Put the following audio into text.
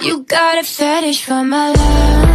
You got a fetish for my love.